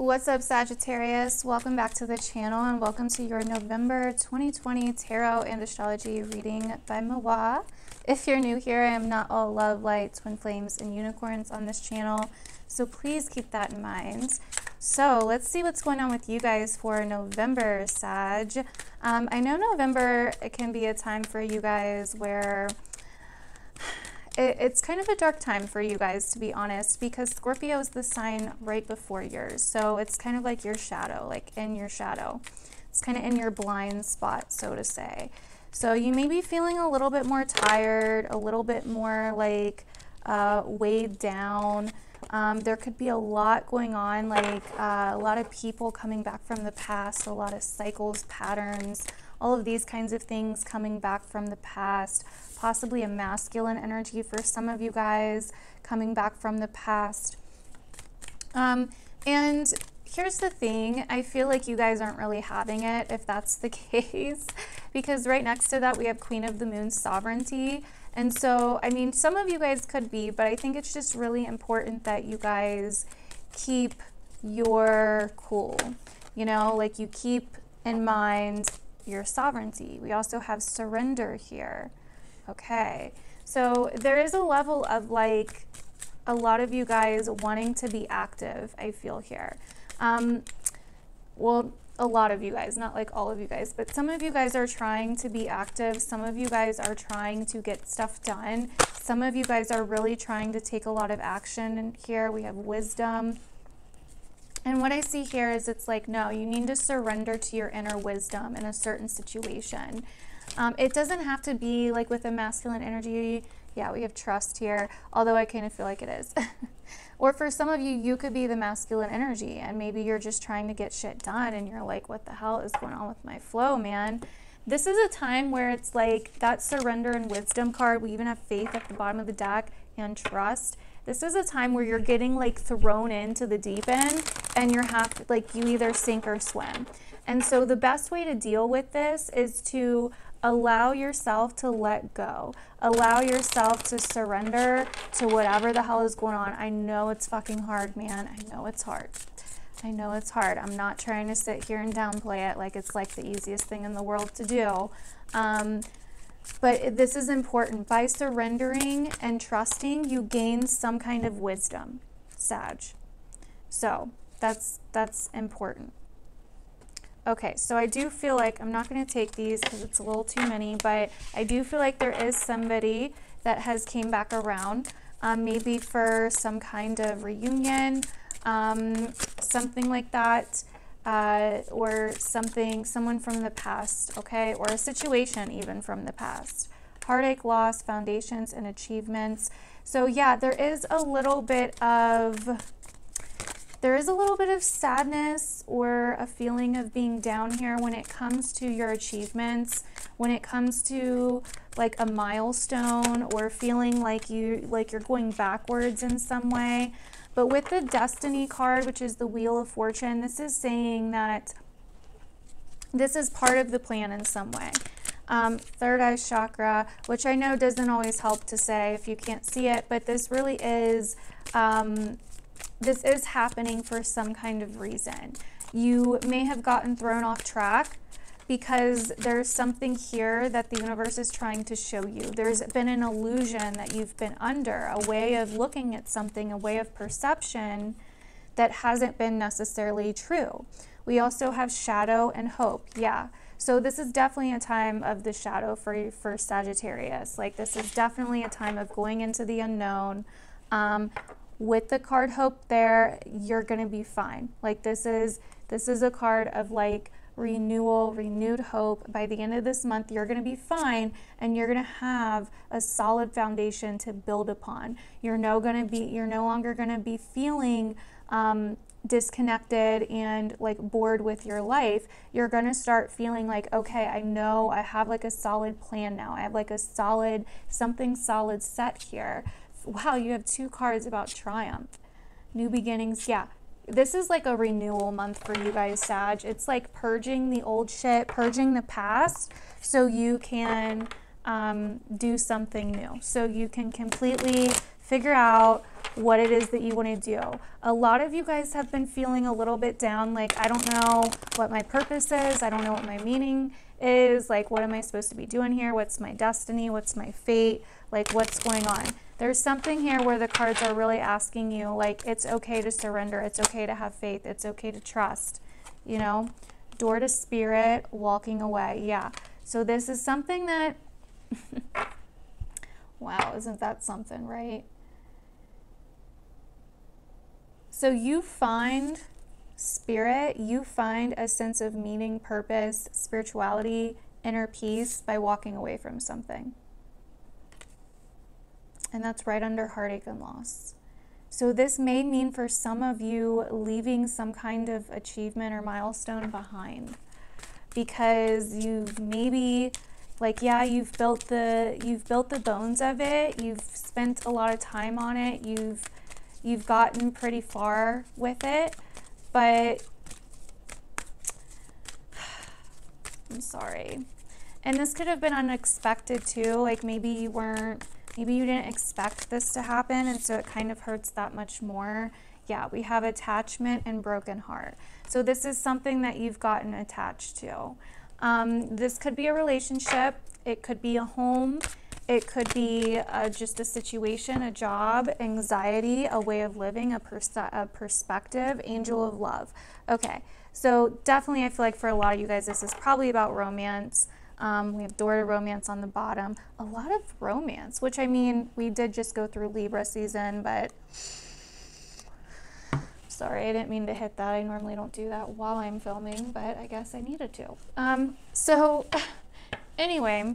What's up, Sagittarius? Welcome back to the channel and welcome to your November 2020 Tarot and Astrology reading by Mawa. If you're new here, I am not all love, light, twin flames, and unicorns on this channel, so please keep that in mind. So let's see what's going on with you guys for November, Sag. Um, I know November it can be a time for you guys where it, it's kind of a dark time for you guys, to be honest, because Scorpio is the sign right before yours. So it's kind of like your shadow, like in your shadow. It's kind of in your blind spot, so to say. So you may be feeling a little bit more tired, a little bit more like uh, weighed down. Um, there could be a lot going on, like uh, a lot of people coming back from the past, a lot of cycles, patterns, all of these kinds of things coming back from the past, possibly a masculine energy for some of you guys coming back from the past. Um, and here's the thing I feel like you guys aren't really having it if that's the case, because right next to that we have Queen of the Moon sovereignty. And so, I mean, some of you guys could be, but I think it's just really important that you guys keep your cool. You know, like you keep in mind your sovereignty. We also have surrender here. Okay. So there is a level of like a lot of you guys wanting to be active, I feel here. Um, well, a lot of you guys, not like all of you guys, but some of you guys are trying to be active. Some of you guys are trying to get stuff done. Some of you guys are really trying to take a lot of action. And here we have wisdom. And what I see here is it's like, no, you need to surrender to your inner wisdom in a certain situation. Um, it doesn't have to be like with a masculine energy. Yeah, we have trust here, although I kind of feel like it is. or for some of you, you could be the masculine energy and maybe you're just trying to get shit done and you're like, what the hell is going on with my flow, man? This is a time where it's like that surrender and wisdom card. We even have faith at the bottom of the deck and trust this is a time where you're getting like thrown into the deep end and you're have like you either sink or swim. And so the best way to deal with this is to allow yourself to let go. Allow yourself to surrender to whatever the hell is going on. I know it's fucking hard, man. I know it's hard. I know it's hard. I'm not trying to sit here and downplay it like it's like the easiest thing in the world to do. Um, but this is important. By surrendering and trusting, you gain some kind of wisdom, Sag. So that's that's important. Okay, so I do feel like I'm not going to take these because it's a little too many, but I do feel like there is somebody that has came back around, um, maybe for some kind of reunion, um, something like that uh, or something, someone from the past, okay, or a situation even from the past. Heartache, loss, foundations, and achievements. So, yeah, there is a little bit of. There is a little bit of sadness or a feeling of being down here when it comes to your achievements, when it comes to like a milestone or feeling like you like you're going backwards in some way. But with the Destiny card, which is the Wheel of Fortune, this is saying that this is part of the plan in some way. Um, third eye chakra, which I know doesn't always help to say if you can't see it, but this really is, um, this is happening for some kind of reason. You may have gotten thrown off track because there's something here that the universe is trying to show you. There's been an illusion that you've been under, a way of looking at something, a way of perception that hasn't been necessarily true. We also have shadow and hope. Yeah. So this is definitely a time of the shadow for for Sagittarius. Like this is definitely a time of going into the unknown. Um, with the card hope there, you're going to be fine. Like this is this is a card of like renewal, renewed hope. By the end of this month, you're going to be fine and you're going to have a solid foundation to build upon. You're no going to be you're no longer going to be feeling um, disconnected and like bored with your life, you're going to start feeling like, okay, I know I have like a solid plan now. I have like a solid, something solid set here. Wow, you have two cards about triumph. New beginnings. Yeah, this is like a renewal month for you guys, Sag. It's like purging the old shit, purging the past, so you can um, do something new. So you can completely Figure out what it is that you want to do. A lot of you guys have been feeling a little bit down, like, I don't know what my purpose is, I don't know what my meaning is, like, what am I supposed to be doing here? What's my destiny? What's my fate? Like, what's going on? There's something here where the cards are really asking you, like, it's okay to surrender, it's okay to have faith, it's okay to trust, you know? Door to spirit, walking away. Yeah. So, this is something that, wow, isn't that something, right? So you find spirit, you find a sense of meaning, purpose, spirituality, inner peace by walking away from something. And that's right under heartache and loss. So, this may mean for some of you leaving some kind of achievement or milestone behind because you've maybe like yeah you've built the you've built the bones of it you've spent a lot of time on it you've you've gotten pretty far with it, but I'm sorry. And this could have been unexpected too. Like maybe you weren't, maybe you didn't expect this to happen, and so it kind of hurts that much more. Yeah, we have attachment and broken heart. So this is something that you've gotten attached to. Um, this could be a relationship, it could be a home, it could be uh, just a situation, a job, anxiety, a way of living, a, pers- a perspective, angel of love. Okay, so definitely, I feel like for a lot of you guys, this is probably about romance. Um, we have door to romance on the bottom. A lot of romance, which I mean, we did just go through Libra season, but sorry, I didn't mean to hit that. I normally don't do that while I'm filming, but I guess I needed to. Um, so, anyway,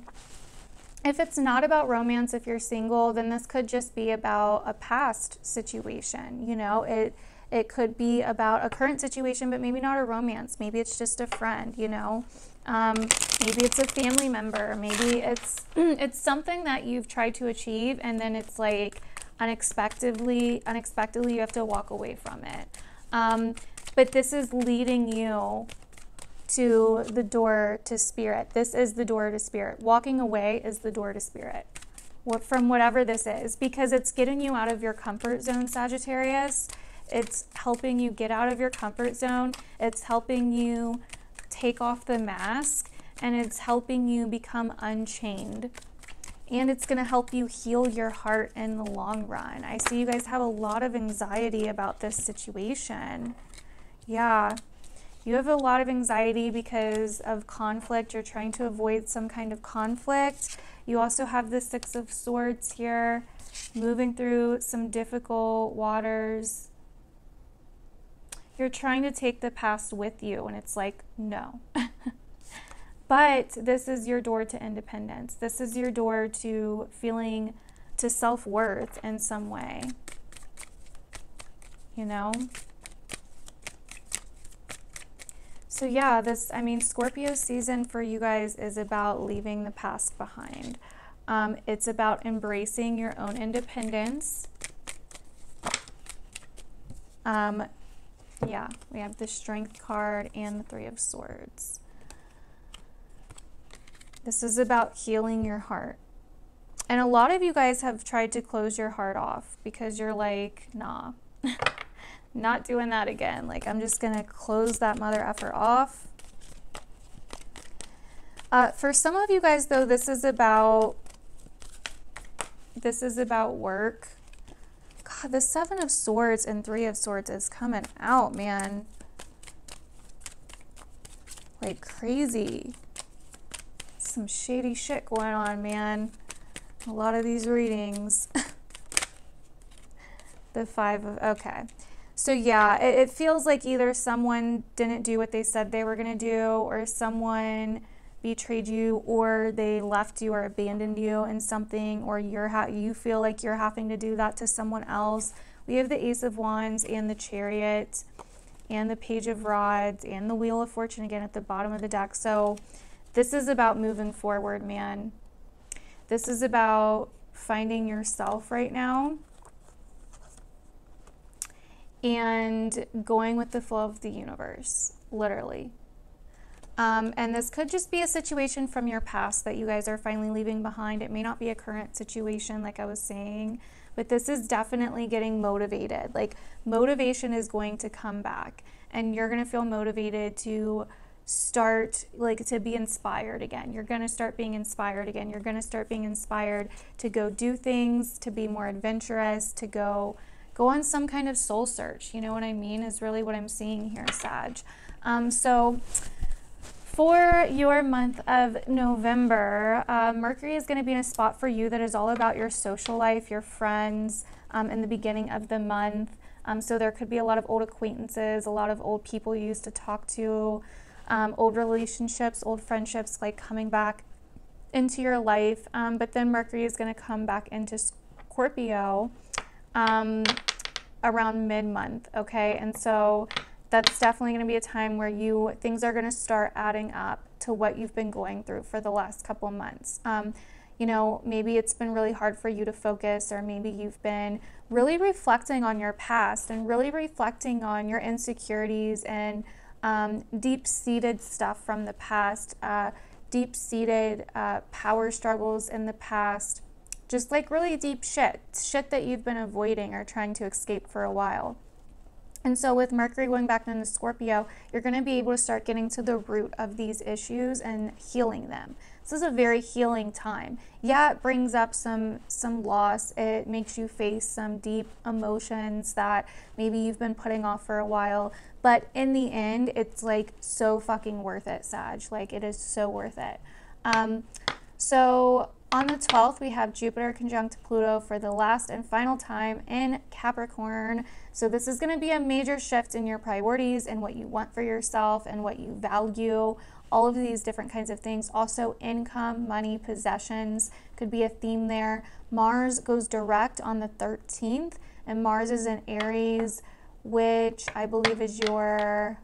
if it's not about romance, if you're single, then this could just be about a past situation. You know, it it could be about a current situation, but maybe not a romance. Maybe it's just a friend. You know, um, maybe it's a family member. Maybe it's it's something that you've tried to achieve, and then it's like unexpectedly unexpectedly you have to walk away from it. Um, but this is leading you to the door to spirit. This is the door to spirit. Walking away is the door to spirit from whatever this is because it's getting you out of your comfort zone, Sagittarius. It's helping you get out of your comfort zone. It's helping you take off the mask and it's helping you become unchained. And it's going to help you heal your heart in the long run. I see you guys have a lot of anxiety about this situation. Yeah, you have a lot of anxiety because of conflict. You're trying to avoid some kind of conflict. You also have the Six of Swords here, moving through some difficult waters. You're trying to take the past with you, and it's like, no. but this is your door to independence. This is your door to feeling to self worth in some way. You know? So, yeah, this, I mean, Scorpio season for you guys is about leaving the past behind. Um, it's about embracing your own independence. Um, yeah, we have the Strength card and the Three of Swords. This is about healing your heart. And a lot of you guys have tried to close your heart off because you're like, nah. Not doing that again. Like, I'm just going to close that mother effer off. Uh, for some of you guys, though, this is about this is about work. God, the Seven of Swords and Three of Swords is coming out, man. Like crazy. Some shady shit going on, man. A lot of these readings. the Five of... Okay. So yeah, it, it feels like either someone didn't do what they said they were going to do, or someone betrayed you, or they left you or abandoned you in something, or you're ha- you feel like you're having to do that to someone else. We have the Ace of Wands and the Chariot, and the Page of Rods, and the Wheel of Fortune again at the bottom of the deck. So this is about moving forward, man. This is about finding yourself right now and going with the flow of the universe, literally. Um, and this could just be a situation from your past that you guys are finally leaving behind. It may not be a current situation, like I was saying, but this is definitely getting motivated. Like, motivation is going to come back, and you're going to feel motivated to start like to be inspired again. You're going to start being inspired again. You're going to start being inspired to go do things, to be more adventurous, to go go on some kind of soul search. You know what I mean? Is really what I'm seeing here, Sag. Um, so for your month of November, uh, Mercury is going to be in a spot for you that is all about your social life, your friends um, in the beginning of the month. Um, so there could be a lot of old acquaintances, a lot of old people you used to talk to, um, old relationships, old friendships, like coming back into your life. Um, but then Mercury is going to come back into Scorpio um, around mid month, okay? And so that's definitely going to be a time where you things are going to start adding up to what you've been going through for the last couple months. Um, you know, maybe it's been really hard for you to focus, or maybe you've been really reflecting on your past and really reflecting on your insecurities and um, deep seated stuff from the past, uh, deep seated uh, power struggles in the past, just like really deep shit, shit that you've been avoiding or trying to escape for a while. And so, with Mercury going back into Scorpio, you're going to be able to start getting to the root of these issues and healing them. This is a very healing time. Yeah, it brings up some some loss. It makes you face some deep emotions that maybe you've been putting off for a while. But in the end, it's like so fucking worth it, Sag. Like it is so worth it. Um, so on the 12th, we have Jupiter conjunct Pluto for the last and final time in Capricorn. So, this is going to be a major shift in your priorities and what you want for yourself and what you value. All of these different kinds of things. Also, income, money, possessions could be a theme there. Mars goes direct on the 13th, and Mars is in Aries, which I believe is your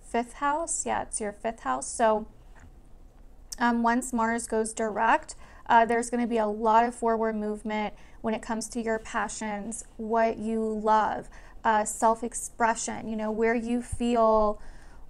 fifth house. Yeah, it's your fifth house. So, um, once Mars goes direct, uh, there's going to be a lot of forward movement when it comes to your passions, what you love, uh, self expression, you know, where you feel.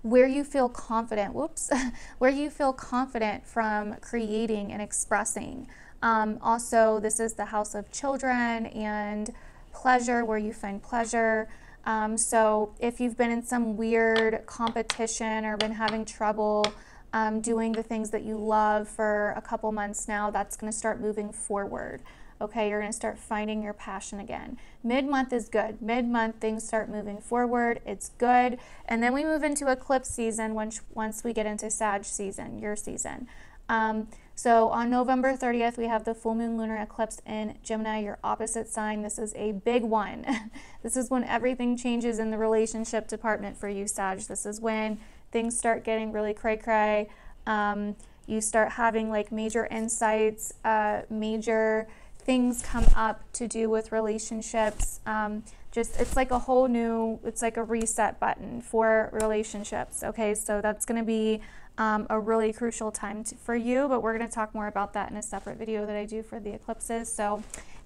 Where you feel confident, whoops, where you feel confident from creating and expressing. Um, also, this is the house of children and pleasure, where you find pleasure. Um, so, if you've been in some weird competition or been having trouble um, doing the things that you love for a couple months now, that's going to start moving forward. Okay, you're going to start finding your passion again. Mid month is good. Mid month, things start moving forward. It's good. And then we move into eclipse season once, once we get into Sag season, your season. Um, so on November 30th, we have the full moon lunar eclipse in Gemini, your opposite sign. This is a big one. this is when everything changes in the relationship department for you, Sag. This is when things start getting really cray cray. Um, you start having like major insights, uh, major things come up to do with relationships. Um, just it's like a whole new, it's like a reset button for relationships. Okay, so that's going to be um, a really crucial time to, for you, but we're going to talk more about that in a separate video that I do for the eclipses. So,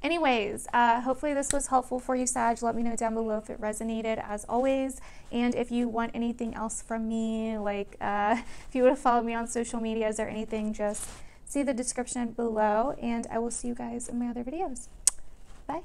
anyways, uh, hopefully this was helpful for you, Sag. Let me know down below if it resonated, as always. And if you want anything else from me, like uh, if you would have followed me on social medias or anything, just see the description below. And I will see you guys in my other videos. Bye.